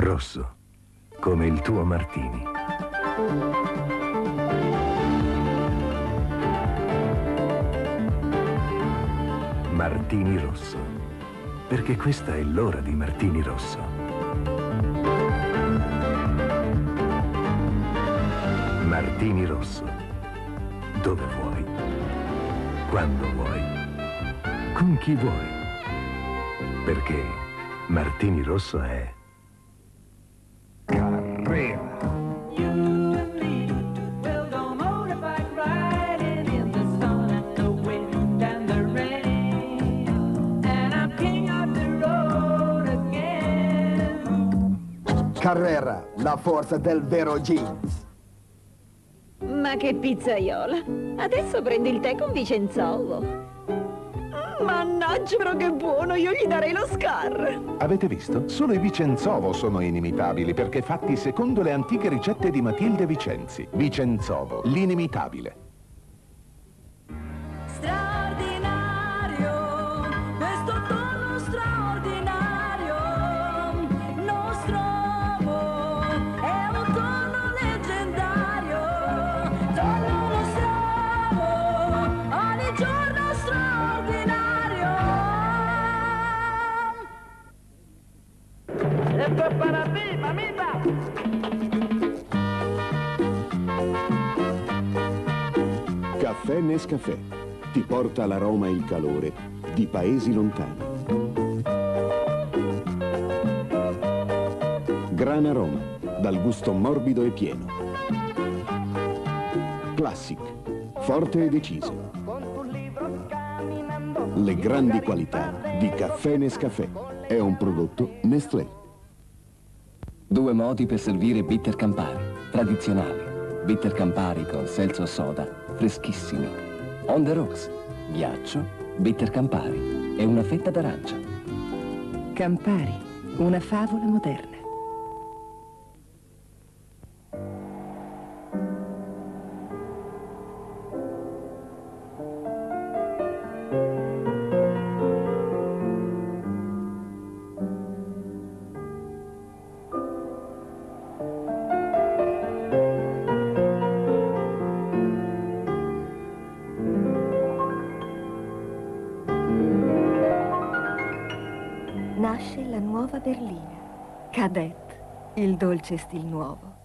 Rosso, come il tuo Martini. Martini Rosso, perché questa è l'ora di Martini Rosso. Martini Rosso, dove vuoi, quando vuoi, con chi vuoi, perché Martini Rosso è... Carrera. Carrera, la forza del vero jeans. Ma che pizzaiola! Adesso prendi il tè con Vicenzovo. Mannaggia, però che buono! Io gli darei lo scar! Avete visto? Solo i Vicenzovo sono inimitabili perché fatti secondo le antiche ricette di Matilde Vicenzi. Vicenzovo, l'inimitabile. Esto es para ti, mamita. Caffè Nescafè ti porta l'aroma e il calore di paesi lontani. Gran aroma, dal gusto morbido e pieno. Classic, forte e deciso. Le grandi qualità di Caffè Nescafè. È un prodotto Nestlé. Due modi per servire bitter Campari, tradizionali. Bitter Campari con seltzo soda, freschissimi. On the rocks, ghiaccio, bitter Campari e una fetta d'arancia. Campari, una favola moderna. Nasce la nuova berlina. Cadet, il dolce stil nuovo.